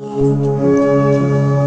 Música